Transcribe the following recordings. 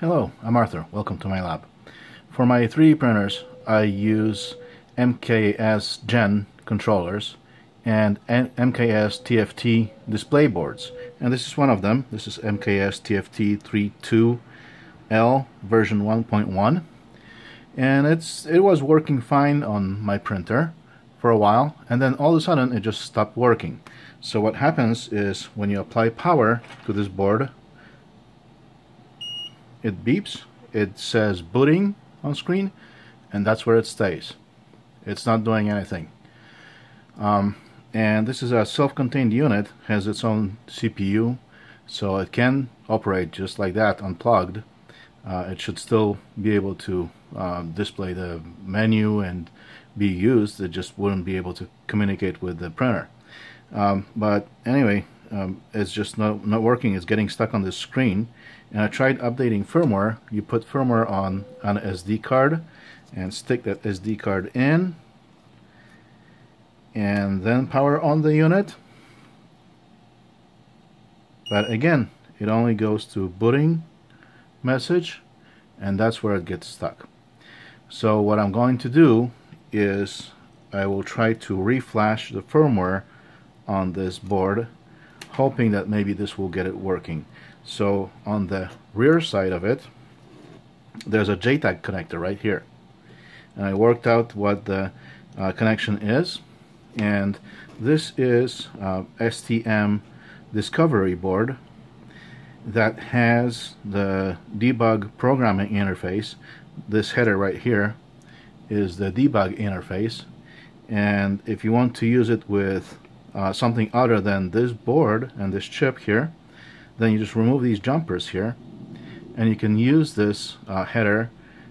Hello, I'm Artur. Welcome to my lab. For my 3D printers, I use MKS Gen controllers and MKS TFT display boards. And this is one of them. This is MKS TFT 32L version 1.1. And it's it was working fine on my printer for a while and then all of a sudden it just stopped working. So what happens is when you apply power to this board it beeps, it says booting on screen, and that's where it stays. It's not doing anything. Um, and this is a self-contained unit, has its own CPU, so it can operate just like that, unplugged. Uh, it should still be able to uh, display the menu and be used. It just wouldn't be able to communicate with the printer. Um, but anyway, um, it's just not, not working. It's getting stuck on the screen and I tried updating firmware. You put firmware on an SD card and stick that SD card in and then power on the unit. But again, it only goes to booting message and that's where it gets stuck. So what I'm going to do is I will try to reflash the firmware on this board hoping that maybe this will get it working. So on the rear side of it, there's a JTAG connector right here. And I worked out what the uh, connection is. And this is uh, STM discovery board that has the debug programming interface. This header right here is the debug interface. And if you want to use it with uh, something other than this board and this chip here, then you just remove these jumpers here and you can use this uh, header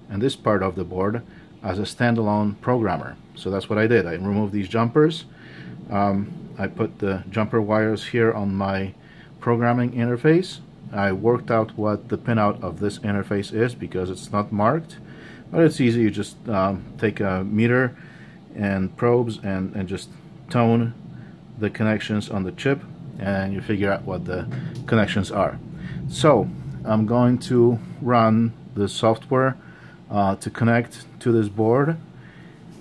and this part of the board as a standalone programmer. So that's what I did. I removed these jumpers. Um, I put the jumper wires here on my programming interface. I worked out what the pinout of this interface is because it's not marked. But it's easy. You just um, take a meter and probes and, and just tone the connections on the chip and you figure out what the connections are. So I'm going to run the software uh, to connect to this board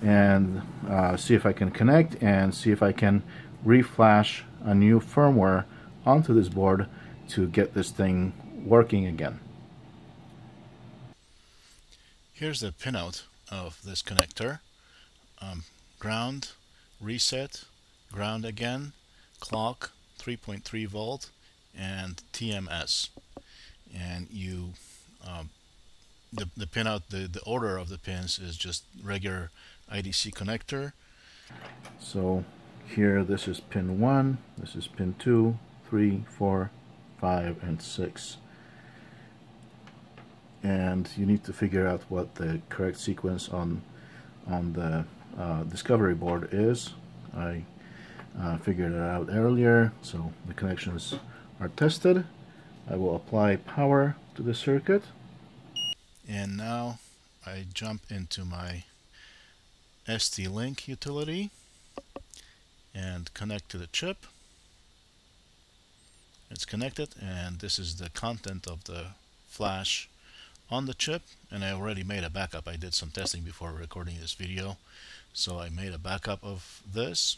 and uh, see if I can connect and see if I can reflash a new firmware onto this board to get this thing working again. Here's the pinout of this connector. Um, ground, reset, ground again, clock, 3.3 volt and TMS and you um, the, the pin out the, the order of the pins is just regular IDC connector. So here this is pin 1 this is pin 2 3 4 5 and 6 and you need to figure out what the correct sequence on on the uh, discovery board is. I uh, figured it out earlier so the connections are tested. I will apply power to the circuit. And now I jump into my ST-Link utility and connect to the chip. It's connected and this is the content of the flash on the chip. And I already made a backup. I did some testing before recording this video. So I made a backup of this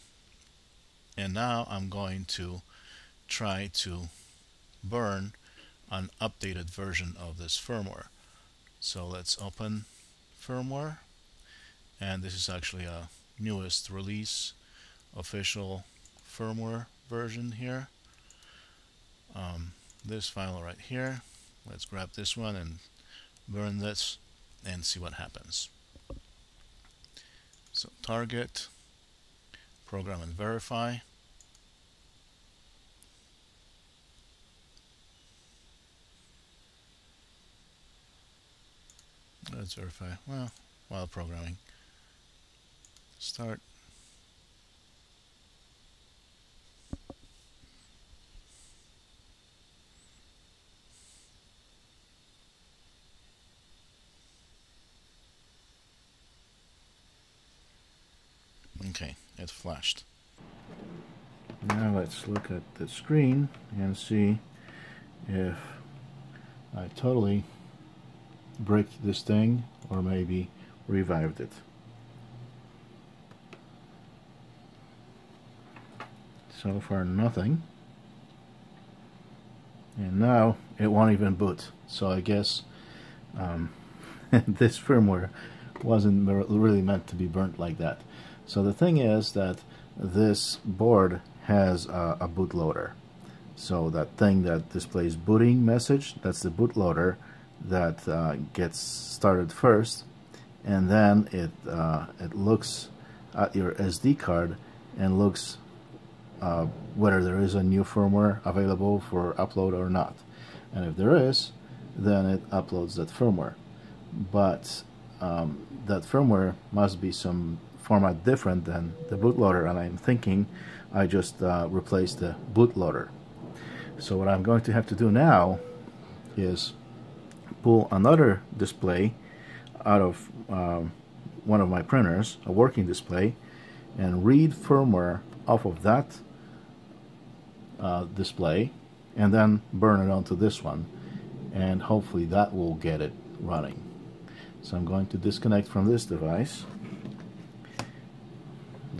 and now I'm going to try to burn an updated version of this firmware. So let's open firmware. And this is actually a newest release official firmware version here. Um, this file right here. Let's grab this one and burn this and see what happens. So target program and verify. Let's verify, well, while programming. Start. Okay, it flashed. Now let's look at the screen and see if I totally bricked this thing or maybe revived it. So far nothing. And now it won't even boot. So I guess um, this firmware wasn't really meant to be burnt like that. So the thing is that this board has a, a bootloader. So that thing that displays booting message, that's the bootloader that uh, gets started first, and then it uh, it looks at your SD card and looks uh, whether there is a new firmware available for upload or not. And if there is, then it uploads that firmware. But um, that firmware must be some format different than the bootloader, and I'm thinking I just uh, replaced the bootloader. So what I'm going to have to do now is pull another display out of um, one of my printers, a working display, and read firmware off of that uh, display and then burn it onto this one and hopefully that will get it running. So I'm going to disconnect from this device,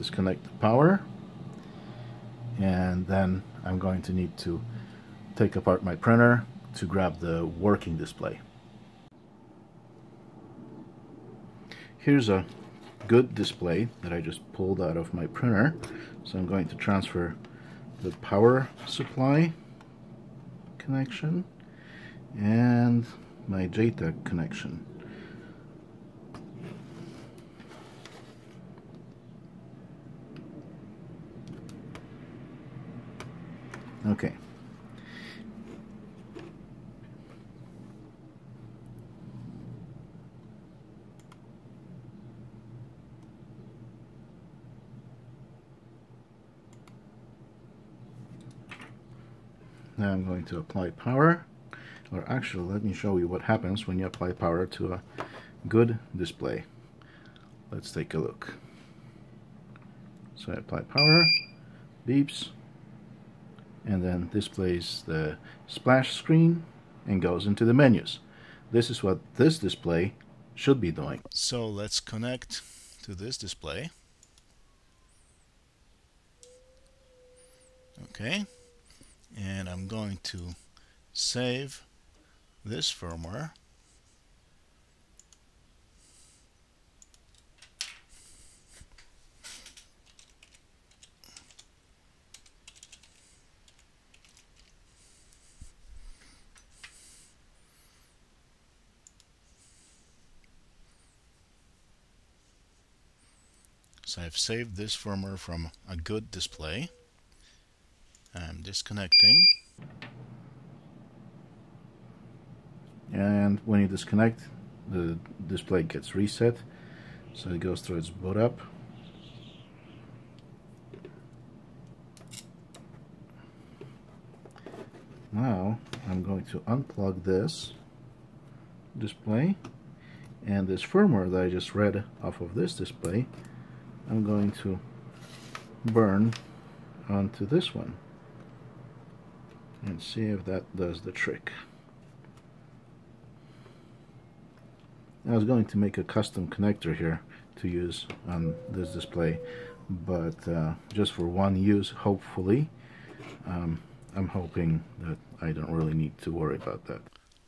disconnect the power, and then I'm going to need to take apart my printer to grab the working display. Here's a good display that I just pulled out of my printer. So I'm going to transfer the power supply connection and my JTAG connection. Okay. Now I'm going to apply power or actually let me show you what happens when you apply power to a good display. Let's take a look. So I apply power, beeps, and then displays the splash screen and goes into the menus. This is what this display should be doing. So let's connect to this display. Okay, and I'm going to save this firmware So I've saved this firmware from a good display. I'm disconnecting. And when you disconnect, the display gets reset. So it goes through its boot up. Now I'm going to unplug this display and this firmware that I just read off of this display I'm going to burn onto this one and see if that does the trick. I was going to make a custom connector here to use on this display but uh, just for one use hopefully um, I'm hoping that I don't really need to worry about that.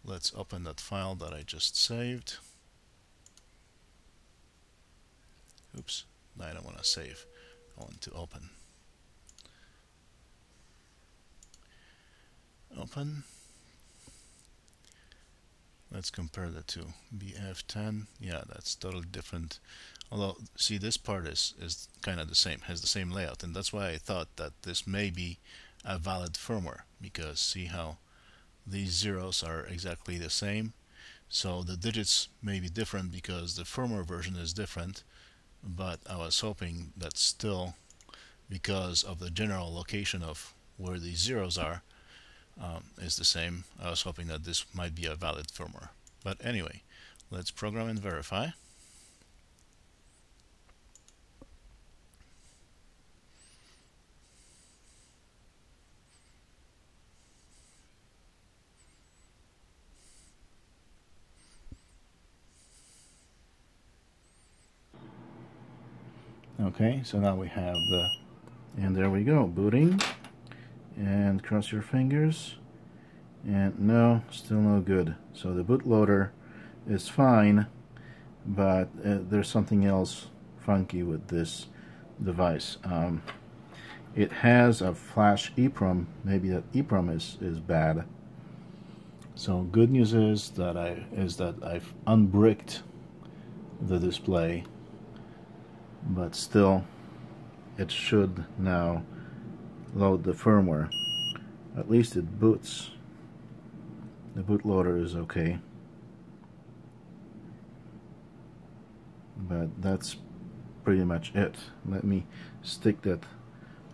Let's open that file that I just saved. Oops. I don't want to save. I want to open. Open. Let's compare the two. BF10, yeah, that's totally different. Although, see, this part is, is kind of the same, has the same layout, and that's why I thought that this may be a valid firmware, because see how these zeros are exactly the same. So the digits may be different because the firmware version is different, but I was hoping that still because of the general location of where these zeros are um, is the same. I was hoping that this might be a valid firmware. But anyway let's program and verify Okay, so now we have the, and there we go, booting, and cross your fingers, and no, still no good. So the bootloader is fine, but uh, there's something else funky with this device. Um, it has a flash EEPROM. Maybe that EEPROM is is bad. So good news is that I is that I've unbricked the display, but still, it should now load the firmware. At least it boots. The bootloader is okay. But that's pretty much it. Let me stick that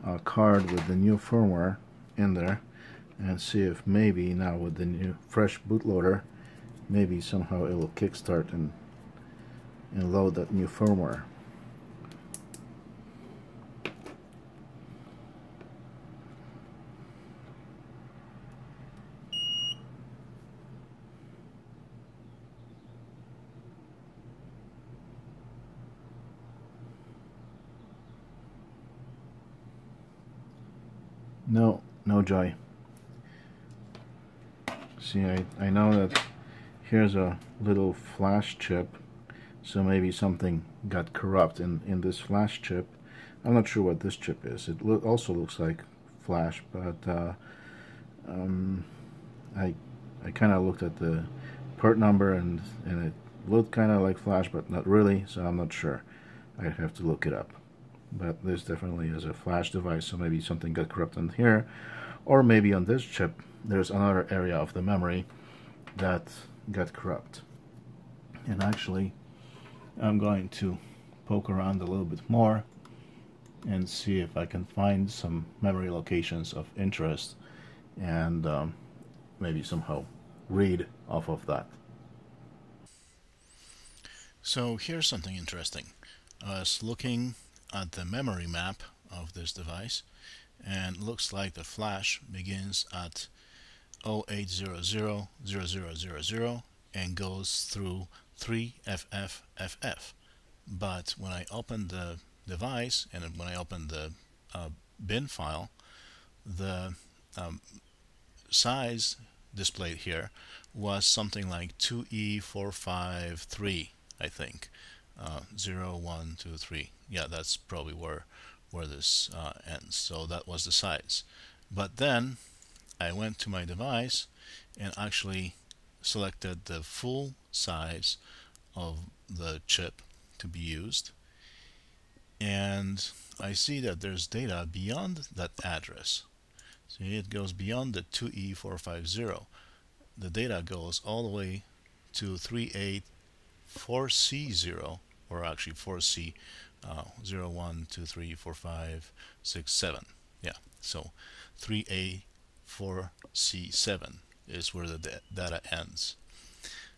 uh, card with the new firmware in there and see if maybe now with the new fresh bootloader maybe somehow it will kickstart and and load that new firmware Joy. See, I, I know that here's a little flash chip, so maybe something got corrupt in, in this flash chip. I'm not sure what this chip is. It lo also looks like flash, but uh, um, I, I kind of looked at the part number and, and it looked kind of like flash, but not really, so I'm not sure. I have to look it up but this definitely is a flash device so maybe something got corrupted here or maybe on this chip there's another area of the memory that got corrupt and actually I'm going to poke around a little bit more and see if I can find some memory locations of interest and um, maybe somehow read off of that. So here's something interesting. I was looking at the memory map of this device and looks like the flash begins at 08000000 and goes through 3FFFF. But when I open the device and when I open the uh, bin file, the um, size displayed here was something like 2E453, I think uh, 0, 1, 2, 3. Yeah, that's probably where, where this uh, ends. So that was the size. But then I went to my device and actually selected the full size of the chip to be used. And I see that there's data beyond that address. See, it goes beyond the 2E450. The data goes all the way to 384C0 or actually 4C, uh, 0, 1, 2, 3, 4, 5, 6, 7. Yeah, so 3A, 4C7 is where the data ends.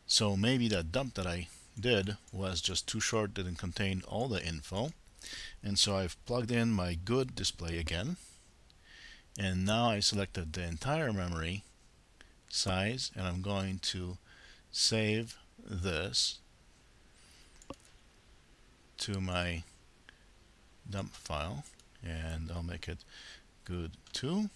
So maybe that dump that I did was just too short, didn't contain all the info. And so I've plugged in my good display again. And now I selected the entire memory size and I'm going to save this to my dump file and I'll make it good too.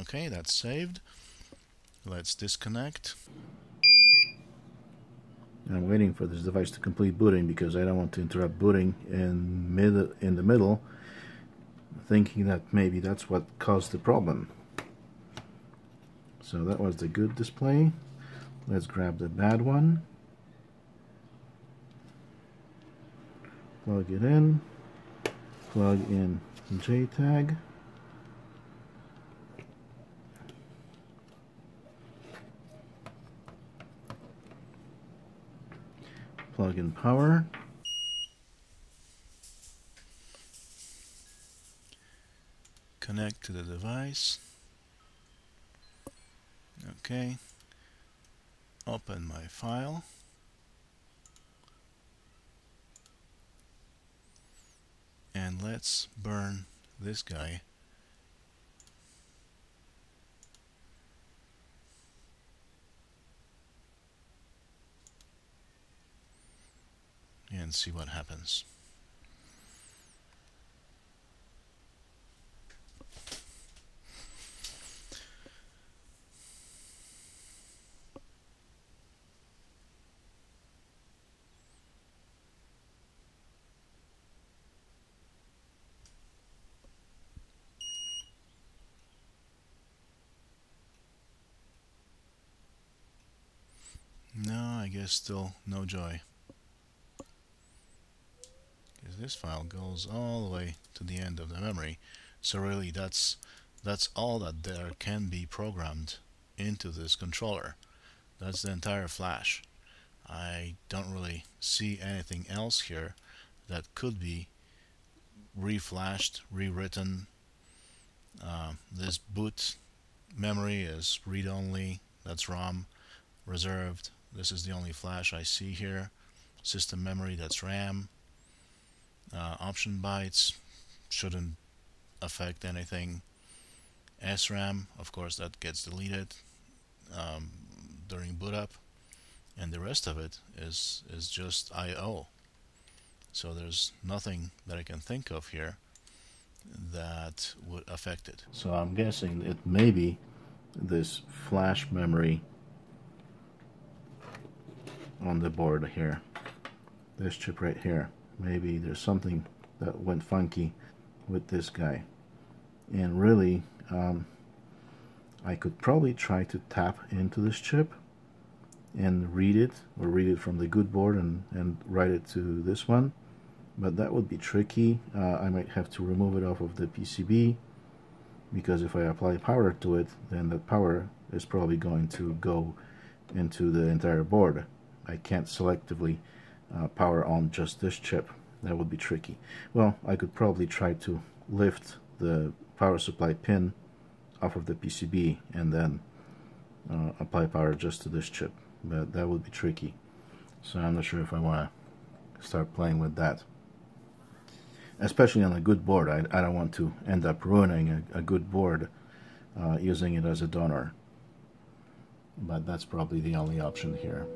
Okay, that's saved. Let's disconnect. I'm waiting for this device to complete booting because I don't want to interrupt booting in mid in the middle thinking that maybe that's what caused the problem. So that was the good display. Let's grab the bad one. Plug it in. Plug in JTAG. Plug in power. Connect to the device. Okay. Open my file. And let's burn this guy. And see what happens. I guess still no joy. Because this file goes all the way to the end of the memory. So really that's that's all that there can be programmed into this controller. That's the entire flash. I don't really see anything else here that could be reflashed, rewritten. Uh, this boot memory is read-only, that's ROM, reserved. This is the only flash I see here. System memory, that's RAM. Uh, option bytes shouldn't affect anything. SRAM, of course, that gets deleted um, during boot up, and the rest of it is is just I/O. So there's nothing that I can think of here that would affect it. So I'm guessing it may be this flash memory on the board here. This chip right here. Maybe there's something that went funky with this guy. And really um, I could probably try to tap into this chip and read it or read it from the good board and, and write it to this one. But that would be tricky. Uh, I might have to remove it off of the PCB because if I apply power to it then that power is probably going to go into the entire board I can't selectively uh, power on just this chip. That would be tricky. Well, I could probably try to lift the power supply pin off of the PCB and then uh, apply power just to this chip. But that would be tricky. So I'm not sure if I want to start playing with that. Especially on a good board. I, I don't want to end up ruining a, a good board uh, using it as a donor. But that's probably the only option here.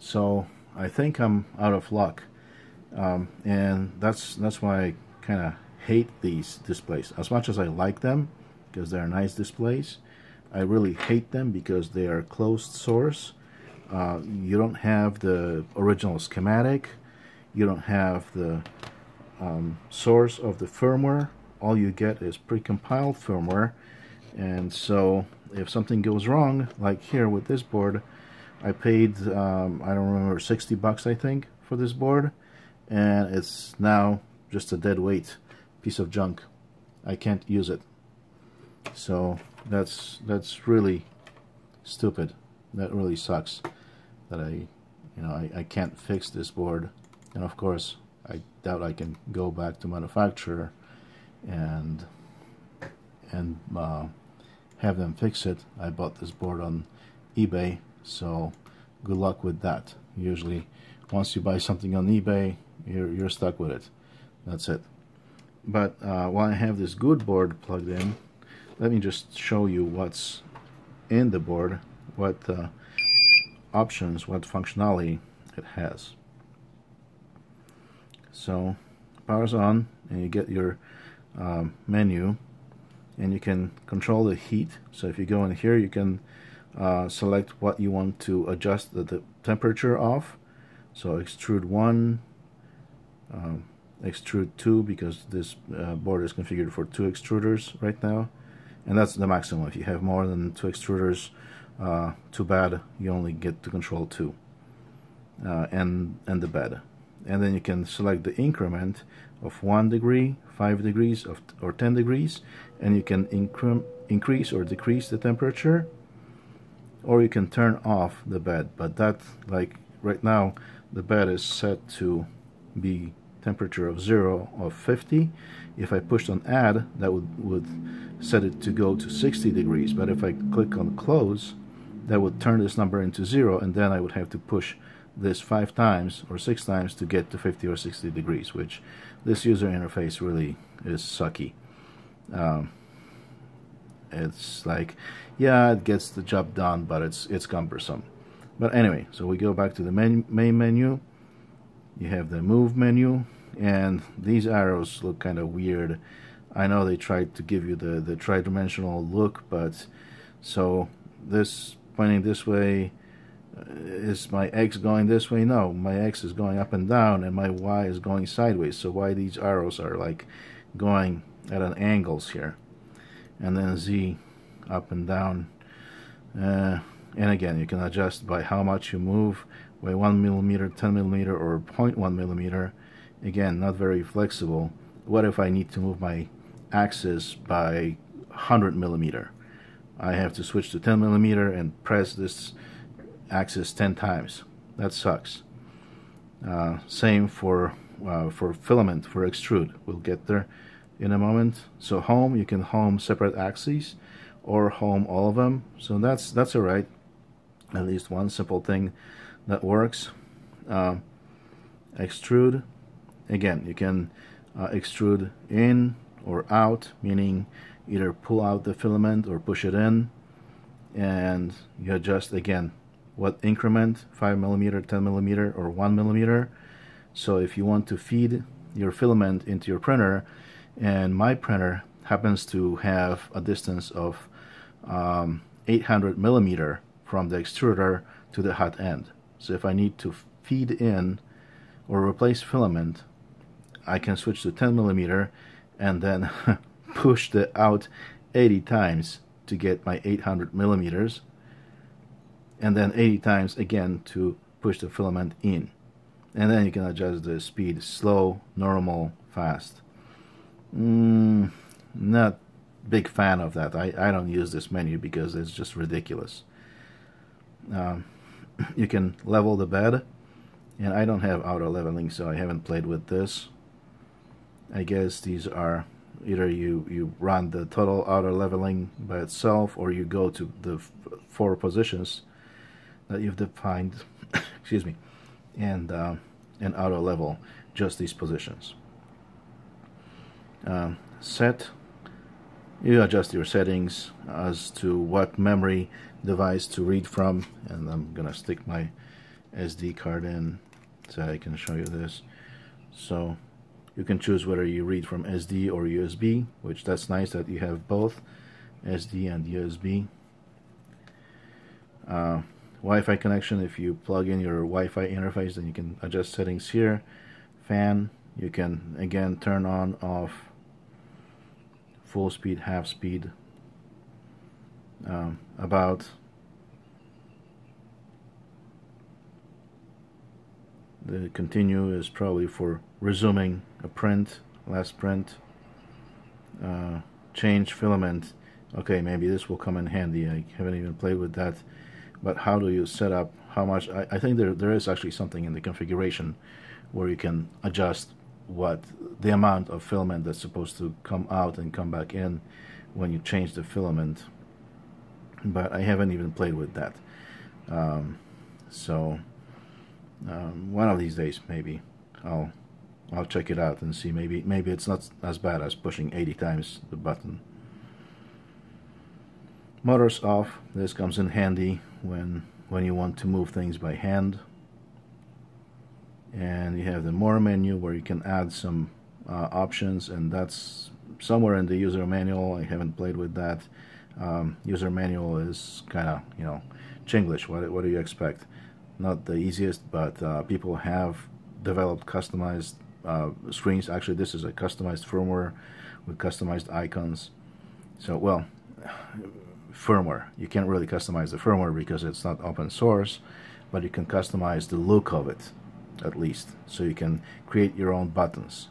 So I think I'm out of luck. Um, and that's that's why I kind of hate these displays. As much as I like them, because they're nice displays, I really hate them because they are closed source. Uh, you don't have the original schematic. You don't have the um, source of the firmware. All you get is precompiled firmware. And so if something goes wrong, like here with this board, I paid, um, I don't remember, 60 bucks I think for this board and it's now just a dead weight piece of junk. I can't use it. So that's that's really stupid. That really sucks that I you know I, I can't fix this board and of course I doubt I can go back to manufacturer and and uh, have them fix it. I bought this board on eBay so good luck with that. Usually once you buy something on eBay, you're, you're stuck with it. That's it. But uh, while I have this good board plugged in, let me just show you what's in the board, what uh, options, what functionality it has. So power's on and you get your um, menu and you can control the heat. So if you go in here, you can uh, select what you want to adjust the, the temperature of. So extrude 1 um, extrude 2 because this uh, board is configured for two extruders right now. And that's the maximum. If you have more than two extruders uh, too bad you only get to control two uh, and and the bed. And then you can select the increment of 1 degree 5 degrees of, or 10 degrees and you can incre increase or decrease the temperature or you can turn off the bed but that like right now the bed is set to be temperature of 0 of 50 if I pushed on add that would, would set it to go to 60 degrees but if I click on close that would turn this number into 0 and then I would have to push this five times or six times to get to 50 or 60 degrees which this user interface really is sucky. Um, it's like yeah it gets the job done but it's it's cumbersome. But anyway so we go back to the main, main menu. You have the move menu and these arrows look kind of weird. I know they tried to give you the the tri-dimensional look but so this pointing this way uh, is my X going this way? No my X is going up and down and my Y is going sideways. So why these arrows are like going at an angles here? And then Z up and down. Uh, and again you can adjust by how much you move by 1 millimeter 10 millimeter or 0.1 millimeter. Again not very flexible. What if I need to move my axis by 100 millimeter? I have to switch to 10 millimeter and press this axis 10 times. That sucks. Uh, same for uh, for filament for extrude. We'll get there in a moment. So home you can home separate axes or home all of them. So that's that's all right. At least one simple thing that works. Uh, extrude. Again you can uh, extrude in or out meaning either pull out the filament or push it in. And you adjust again what increment 5 millimeter 10 millimeter or 1 millimeter. So if you want to feed your filament into your printer and my printer happens to have a distance of um, 800 millimeter from the extruder to the hot end. So if I need to feed in or replace filament I can switch to 10 millimeter and then push the out 80 times to get my 800 millimeters and then 80 times again to push the filament in. And then you can adjust the speed slow normal fast. Mm, not big fan of that. I, I don't use this menu because it's just ridiculous. Um, you can level the bed and I don't have auto leveling so I haven't played with this. I guess these are either you you run the total auto leveling by itself or you go to the four positions that you've defined excuse me and uh, and auto level just these positions. Um, set you adjust your settings as to what memory device to read from and I'm gonna stick my SD card in so I can show you this. So you can choose whether you read from SD or USB which that's nice that you have both SD and USB uh, Wi-Fi connection if you plug in your Wi-Fi interface then you can adjust settings here. Fan you can again turn on off full speed half speed um, about the continue is probably for resuming a print last print uh, change filament. Okay maybe this will come in handy. I haven't even played with that. But how do you set up? How much? I, I think there, there is actually something in the configuration where you can adjust what the amount of filament that's supposed to come out and come back in when you change the filament. But I haven't even played with that. Um, so um, one of these days maybe I'll I'll check it out and see. Maybe maybe it's not as bad as pushing 80 times the button. Motors off. This comes in handy when when you want to move things by hand and you have the more menu where you can add some uh, options and that's somewhere in the user manual. I haven't played with that. Um, user manual is kind of you know Chinglish. What, what do you expect? Not the easiest but uh, people have developed customized uh, screens. Actually this is a customized firmware with customized icons. So well firmware. You can't really customize the firmware because it's not open source but you can customize the look of it at least. So you can create your own buttons.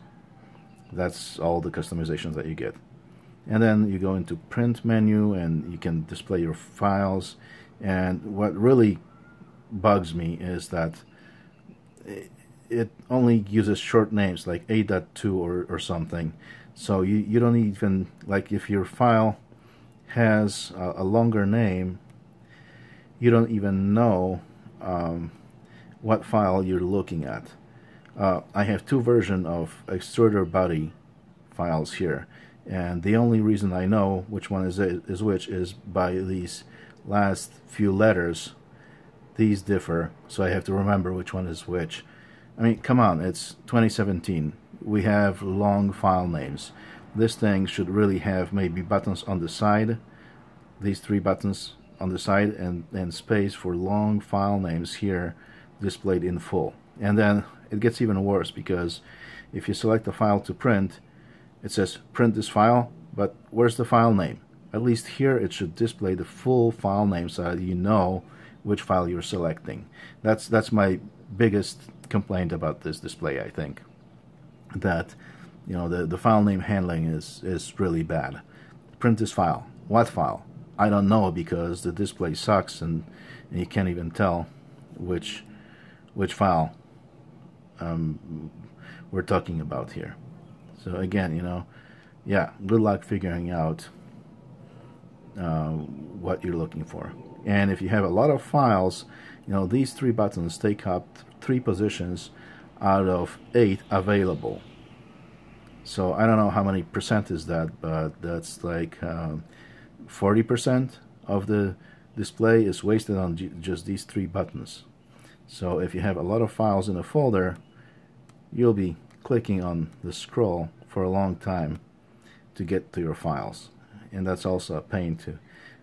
That's all the customizations that you get. And then you go into print menu and you can display your files. And what really bugs me is that it only uses short names like A.2 or, or something. So you, you don't even like if your file has a, a longer name you don't even know um, what file you're looking at. Uh, I have two versions of extruder body files here and the only reason I know which one is, is which is by these last few letters these differ so I have to remember which one is which I mean, come on, it's 2017. We have long file names. This thing should really have maybe buttons on the side, these three buttons on the side, and, and space for long file names here displayed in full. And then it gets even worse because if you select a file to print, it says print this file, but where's the file name? At least here it should display the full file name so that you know which file you're selecting. That's that's my biggest complaint about this display, I think. That you know the, the file name handling is, is really bad. Print this file. What file? I don't know because the display sucks and, and you can't even tell which which file um, we're talking about here. So again, you know, yeah, good luck figuring out uh, what you're looking for. And if you have a lot of files, you know, these three buttons take up three positions out of eight available. So I don't know how many percent is that, but that's like 40% um, of the display is wasted on just these three buttons. So if you have a lot of files in a folder, you'll be clicking on the scroll for a long time to get to your files. And that's also a pain to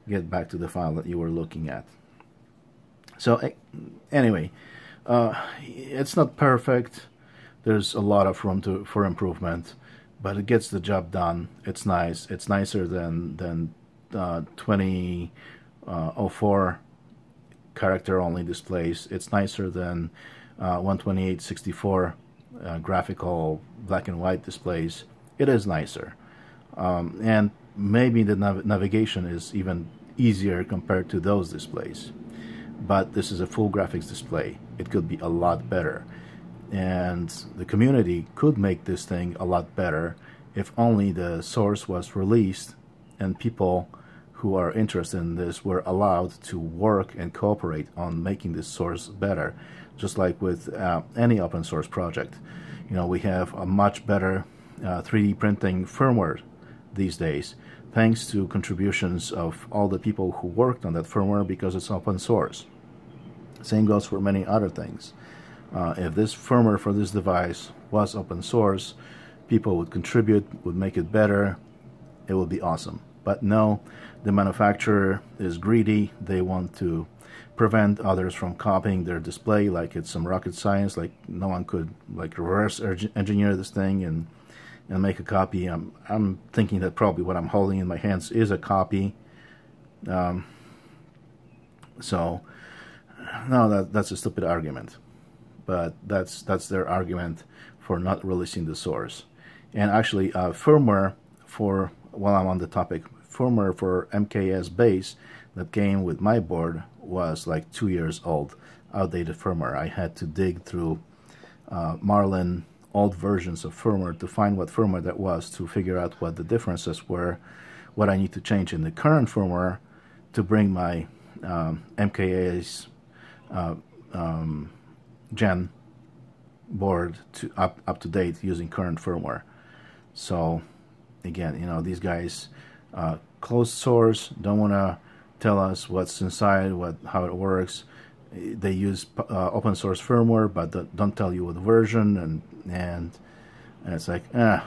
get back to the file that you were looking at. So anyway, uh, it's not perfect. There's a lot of room to, for improvement, but it gets the job done. It's nice. It's nicer than than uh, 2004 uh, character only displays. It's nicer than uh, 12864 uh, graphical black and white displays, it is nicer. Um, and maybe the nav navigation is even easier compared to those displays. But this is a full graphics display. It could be a lot better. And the community could make this thing a lot better if only the source was released and people who are interested in this were allowed to work and cooperate on making this source better just like with uh, any open source project. You know, we have a much better uh, 3D printing firmware these days, thanks to contributions of all the people who worked on that firmware because it's open source. Same goes for many other things. Uh, if this firmware for this device was open source, people would contribute, would make it better, it would be awesome. But no, the manufacturer is greedy, they want to prevent others from copying their display like it's some rocket science like no one could like reverse engineer this thing and and make a copy. I'm, I'm thinking that probably what I'm holding in my hands is a copy. Um, so no that that's a stupid argument. But that's that's their argument for not releasing the source. And actually uh, firmware for while I'm on the topic firmware for MKS base that came with my board was like two years old, outdated firmware. I had to dig through uh, Marlin old versions of firmware to find what firmware that was to figure out what the differences were, what I need to change in the current firmware to bring my um, MKS uh, um, Gen board to up up to date using current firmware. So again, you know these guys uh, closed source don't want to tell us what's inside, what how it works. They use uh, open source firmware, but don't tell you what version, and and, and it's like, ah,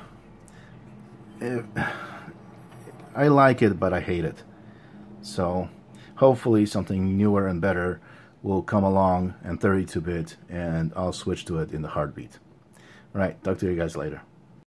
I like it, but I hate it. So hopefully something newer and better will come along and 32-bit, and I'll switch to it in the heartbeat. All right, talk to you guys later.